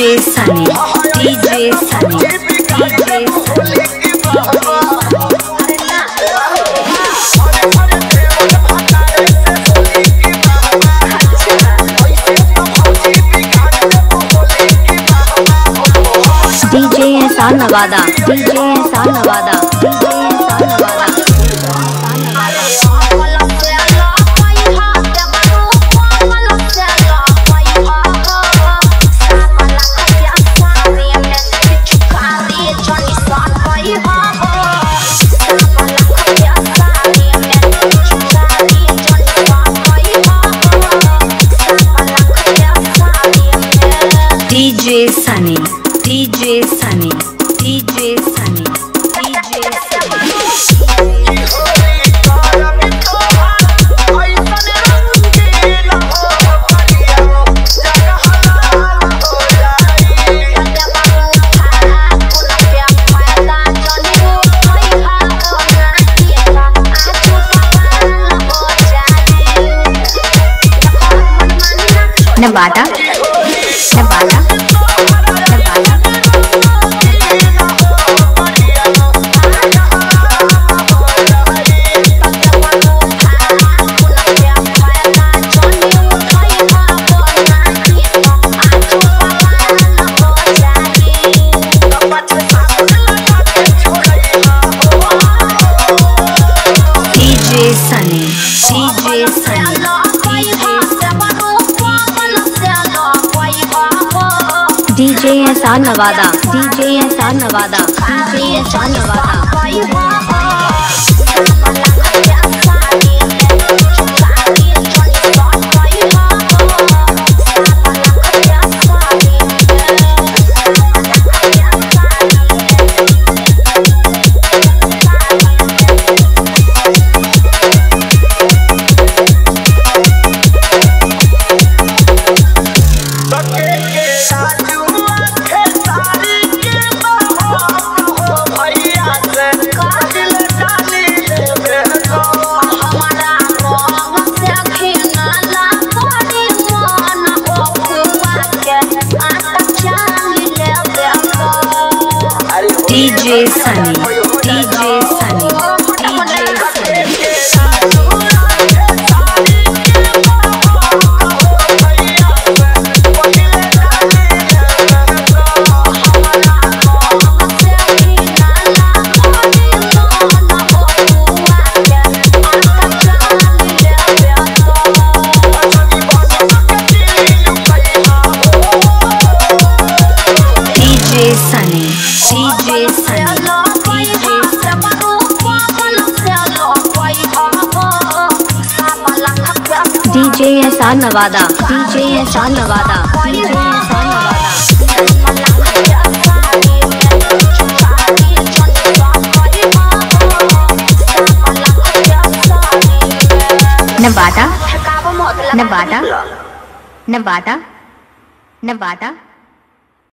DJ Sunny, DJ Sunny. Ehsaan Nawada Nawada Nevada, Nevada, DJ Sunny, DJ Ehsan Nawada DJ Ehsan Nawada DJ Ehsan Nawada. DJ Sunny, DJ DJ Ehsan Nawada DJ Ehsan Nawada Nawada Nevada, Nevada, Nevada.